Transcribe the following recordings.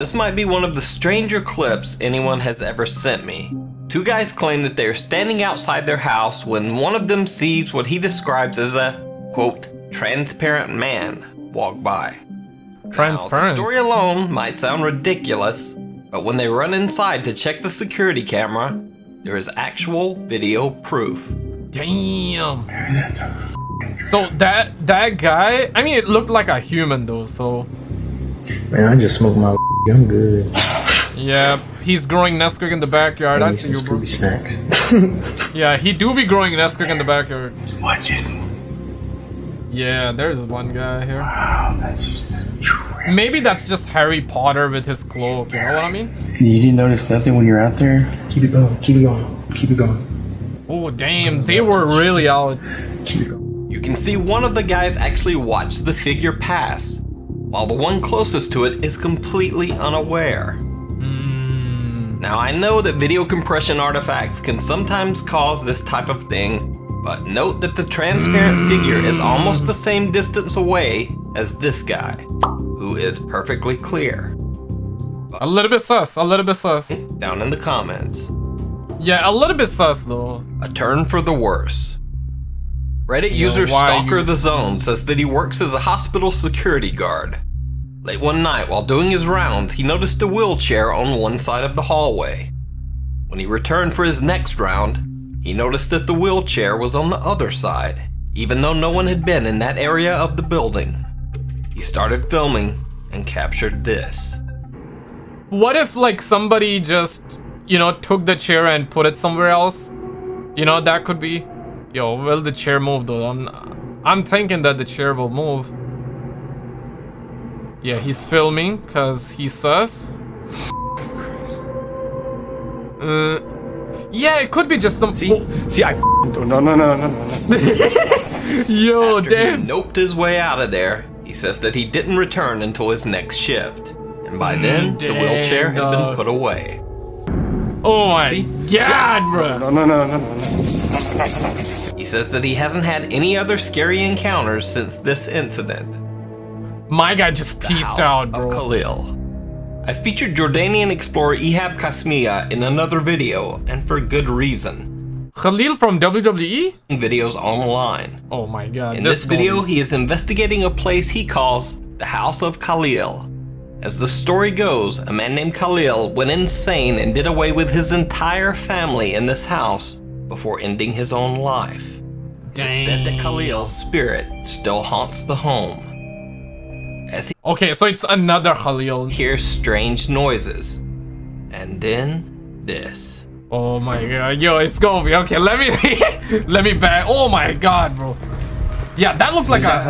This might be one of the stranger clips anyone has ever sent me. Two guys claim that they are standing outside their house when one of them sees what he describes as a, quote, transparent man walk by. Now, the Transparent. story alone might sound ridiculous, but when they run inside to check the security camera, there is actual video proof. Damn. So that that guy, I mean, it looked like a human though. So Man, I just smoked my I'm good. yeah, he's growing Nesquik in the backyard. I see you, bro. Snacks. Yeah, he do be growing Nesquik in the backyard. Yeah, there's one guy here. Wow, that's just Maybe that's just Harry Potter with his cloak. You know what I mean? You didn't notice nothing when you're out there? Keep it going. Keep it going. Keep it going. Oh damn, they were really out. Keep it going. You can see one of the guys actually watched the figure pass, while the one closest to it is completely unaware. Mm, Now, I know that video compression artifacts can sometimes cause this type of thing, but note that the transparent figure is almost the same distance away as this guy, who is perfectly clear. a little bit sus. A little bit sus. Down in the comments. Yeah, a little bit sus though. A turn for the worse. Reddit user Stalker you- the Zone says that he works as a hospital security guard. Late one night, while doing his rounds, he noticed a wheelchair on one side of the hallway. When he returned for his next round, he noticed that the wheelchair was on the other side, even though no one had been in that area of the building. He started filming and captured this. What if like somebody just, you know, took the chair and put it somewhere else? You know, that could be. Yo, will the chair move though? I'm, I'm thinking that the chair will move. Yeah, he's filming because he's sus. Uh, yeah, it could be just some. See? See, I f***ing. No, no, no, no, no, no. Yo, After he noped his way out of there, he says that he didn't return until his next shift. And by then, the wheelchair had been put away. Oh my See? god, bro. No, no, no, no, no, no. He says that he hasn't had any other scary encounters since this incident. My guy just pieced out, of. Khalil. I featured Jordanian explorer Ehab Kasmia in another video, and for good reason. Khalil from WWE? Videos online. Oh my god. In this movie. video, he is investigating a place he calls the House of Khalil. As the story goes, a man named Khalil went insane and did away with his entire family in this house before ending his own life. It's said that Khalil's spirit still haunts the home. As he Okay, so it's another Khalil. hears strange noises. And then this. Oh my god, yo, it's gonna be okay. Let me let me back. Oh my god, bro. Yeah, that looks like a.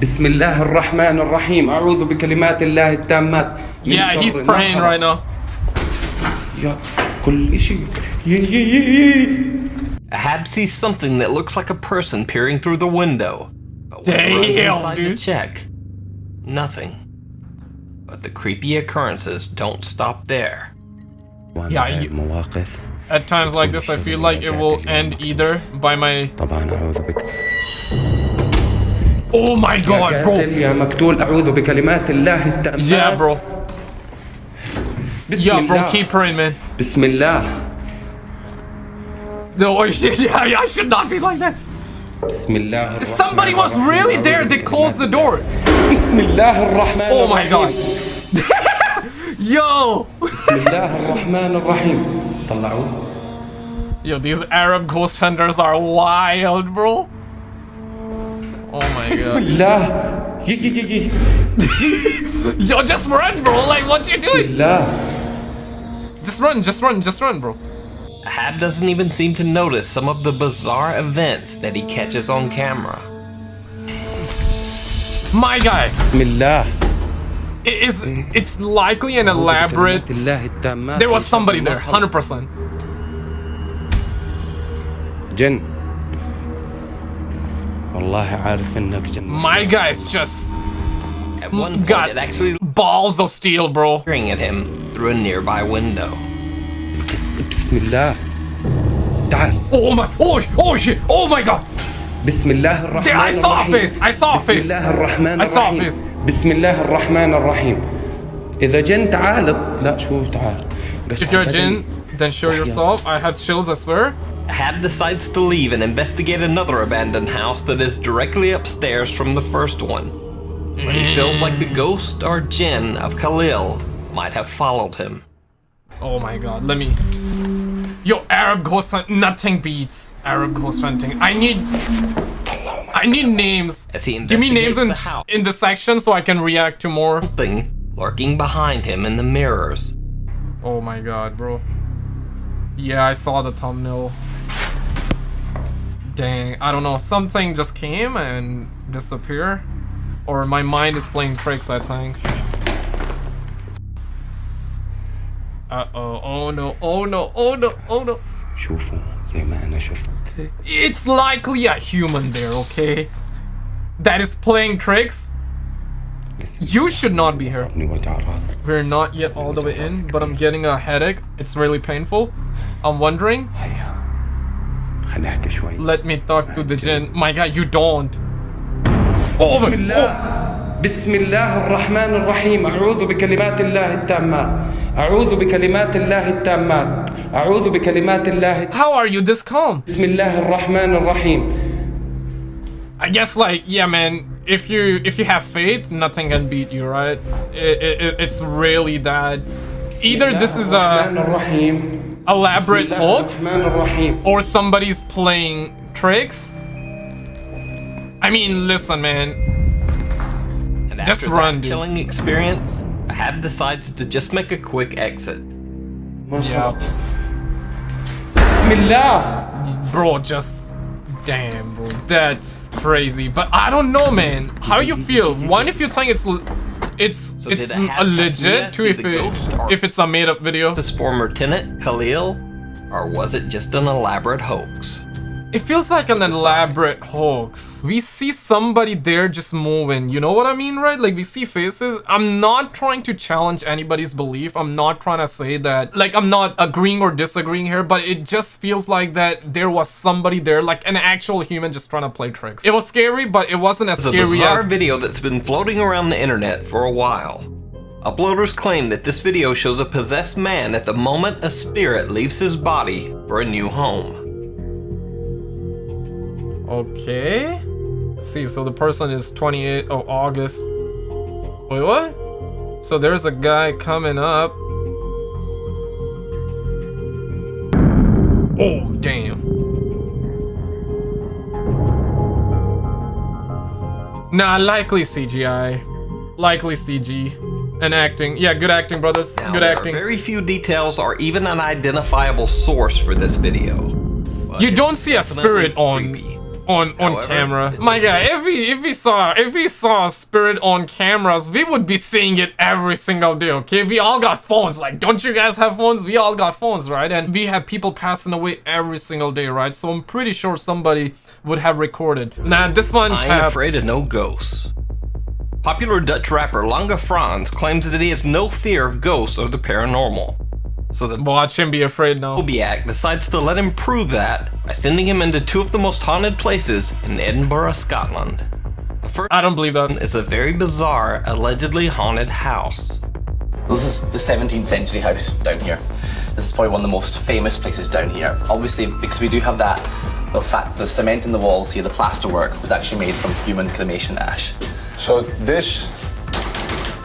بسم الله الرحمن الرحيم أعوذ بكلمات الله التامات Yeah, he's praying right now. يا كل شيء Ehab sees something that looks like a person peering through the window. But when Damn, he runs inside dude. to check, nothing. But the creepy occurrences don't stop there. Yeah, you, at times like this, I feel like it will end either by my. طبعا أعوذ بك Oh my god, يا bro. قاتل يا مقتول أعوذ بكلمات الله التامات Yeah, bro. بسم Yeah, bro, الله keep praying, man. بسم الله No, oh shit, yeah, yeah, I should not be like that. بسم الله الرحمن Somebody was الرحيم. really there. They closed the door. بسم الله الرحمن Oh my god. الرحيم. Yo. بسم الله الرحمن الرحيم طلعوا Yo, these Arab ghost hunters are wild, bro. Oh my Bismillah. god. Yo, just run, bro. Like, what you doing? Bismillah. Just run, just run, just run, bro. Hab doesn't even seem to notice some of the bizarre events that he catches on camera. My. Bismillah. It is, it's likely an elaborate... There was somebody there, 100%. والله عارف انك جن My guy is just At one point, God. it actually balls of steel, bro. peering at him through a nearby window. بسم الله تعال Oh my, oh, sh- oh shit, oh my god. بسم الله الرحمن There, I saw a الرحيم face, I saw a بسم face. الله الرحمن I saw a الرحيم face. بسم الله الرحمن الرحيم اذا جن تعال لا شو تعال قش If you're a على Jin, بدني. then show yourself. I have chills, I swear. Ehab decides to leave and investigate another abandoned house that is directly upstairs from the first one. But he feels like the ghost or jinn of Khalil might have followed him. Oh my god, let me. Yo, Arab ghost hunt. Nothing beats Arab ghost hunting. I need. I need names. As he Give me names in, the house. in the section so I can react to more. Something lurking behind him in the mirrors. Oh my god, bro. Yeah, I saw the thumbnail. Dang, I don't know, something just came and disappeared. Or my mind is playing tricks, I think. Uh-oh, oh no, oh no, oh no, oh no. It's likely a human there, okay? That is playing tricks? You should not be here. We're not yet all the way in, but I'm getting a headache. It's really painful. I'm wondering هيا خلينا نحكي شوي Let me talk to the jinn. My god, you don't. Oh بسم my الله بسم الله الرحمن الرحيم أعوذ بكلمات الله التامات أعوذ بكلمات الله التامات أعوذ بكلمات الله How are you this calm? بسم الله الرحمن الرحيم I guess like yeah, man. If you if you have faith, nothing can beat you, right? It, it, it's really that. Either this is الرحمن a الرحيم elaborate talks, or somebody's playing tricks. I mean, listen, man. And just run, chilling experience, Hab decides to just make a quick exit. Yeah. Bismillah. Bro, just damn, bro. That's crazy. But I don't know, man. How you feel? One, if you think it's it's So it's a legit. If it, if it's a made up video. His former tenant, Khalil? Or was it just an elaborate hoax? It feels like an elaborate hoax. We see somebody there just moving. You know what I mean, right? Like we see faces. I'm not trying to challenge anybody's belief. I'm not trying to say that. Like I'm not agreeing or disagreeing here, but it just feels like that there was somebody there, like an actual human, just trying to play tricks. It was scary, but it wasn't as It's a scary bizarre as. video that's been floating around the internet for a while. Uploaders claim that this video shows a possessed man at the moment a spirit leaves his body for a new home. Okay. Let's see, so the person is 28 of August. Wait, what? So there's a guy coming up. Oh, damn. Nah, likely CGI. Likely CG. And acting. Yeah, good acting, brothers. Now, good acting. very few details or even an identifiable source for this video. but You don't see a spirit on creepy. on on However, camera. My God, if we if we saw if we saw spirit on cameras, we would be seeing it every single day. Okay, we all got phones. Like, don't you guys have phones? We all got phones, right? And we have people passing away every single day, right? So I'm pretty sure somebody would have recorded. Nah, this one I ain't have. afraid of no ghosts. Popular Dutch rapper Lange Frans claims that he has no fear of ghosts or the paranormal. So the Watch him be afraid now. Mobiac decides to let him prove that by sending him into two of the most haunted places in Edinburgh, Scotland. The first I don't believe that. is a very bizarre, allegedly haunted house. Well, this is the 17th century house down here. This is probably one of the most famous places down here. Obviously, because we do have that, well, fact, the cement in the walls here, the plasterwork, was actually made from human cremation ash. So this,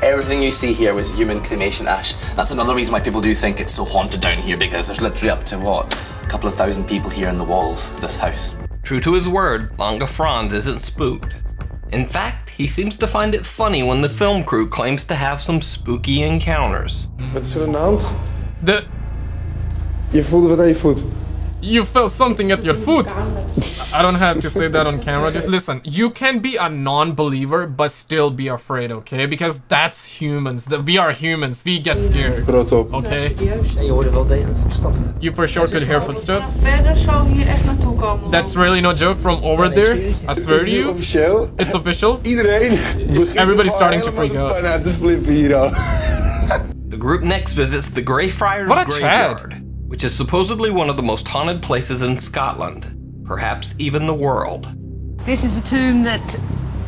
Everything you see here was human cremation ash. That's another reason why people do think it's so haunted down here, because there's literally up to, what, a couple of thousand people here in the walls of this house. True to his word, Lange Frans isn't spooked. In fact, he seems to find it funny when the film crew claims to have some spooky encounters. wat is er aan de hand? The Je voelde wat aan je voet. You felt something at your foot. I don't have to say that on camera. dude. Listen, you can be a non-believer but still be afraid, okay? Because that's humans. We are humans. We get scared, okay? En je hoorde wel degelijk voetstappen. You for sure could hear footsteps. Verder zou hier echt naartoe komen. That's really no joke from over there. I swear to you, it's official. Everybody's er starting to freak out. de pan uit te flippen hier. The group next visits the Greyfriars What a Graveyard, which is supposedly one of the most haunted places in Scotland, perhaps even the world. This is the tomb that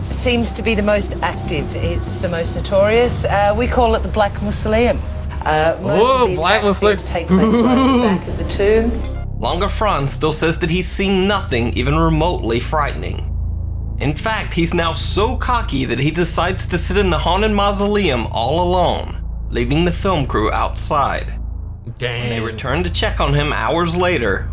seems to be the most active. It's the most notorious. Uh, we call it the Black Mausoleum. Uh, most Whoa, of the Black attacks seem Mausoleum. to take place right at the back of the tomb. Lange Frans still says that he's seen nothing even remotely frightening. In fact, he's now so cocky that he decides to sit in the haunted mausoleum all alone, leaving the film crew outside. When they returned to check on him hours later,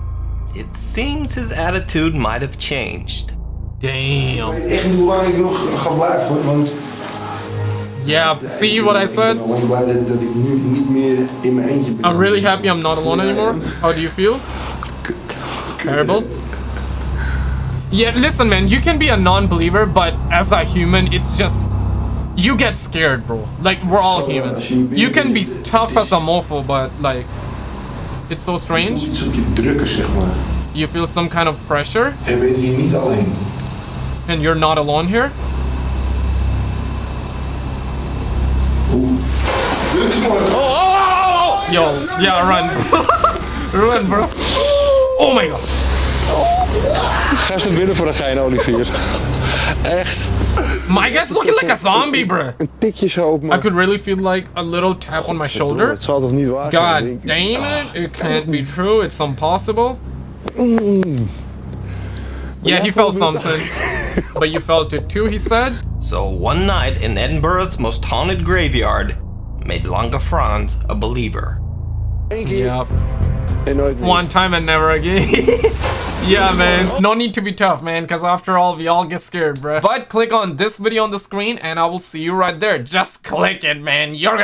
it seems his attitude might have changed. Damn. Echt niet hoe lang ik nog ga blijven, want Yeah, see what I said? ben alleen blij dat, dat ik nu niet meer in mijn eentje ben. I'm really happy I'm not alone anymore. How do you feel? Terrible. Yeah, listen, man, you can be a non-believer, but as a human, it's just you get scared, bro. Like we're all So, uh, humans. als je You can be tough as a mofo, but like it's so strange. voelt iets op je drukken, zeg maar. You feel some kind of pressure, Je bent hier niet alleen. and you're not alone here. Druk maar. Yo, yeah, run, run, bro. Oh my god. Ga eens naar binnen voor een gein, Olivier. Echt. My guy's looking like a zombie, bro. Een tikje zo op I could really feel like a little tap on my shoulder. Het zal toch niet waar zijn? God damn it, ah, it can't be true, it's impossible. Mm. Yeah, he felt something. but you felt it too, he said? So one night in Edinburgh's most haunted graveyard made Lange Frans a believer. Eén keer Yep. en nooit meer. One time and never again. yeah, man. No need to be tough, man, because after all, we all get scared, bruh. But click on this video on the screen and I will see you right there. Just click it, man. You're gonna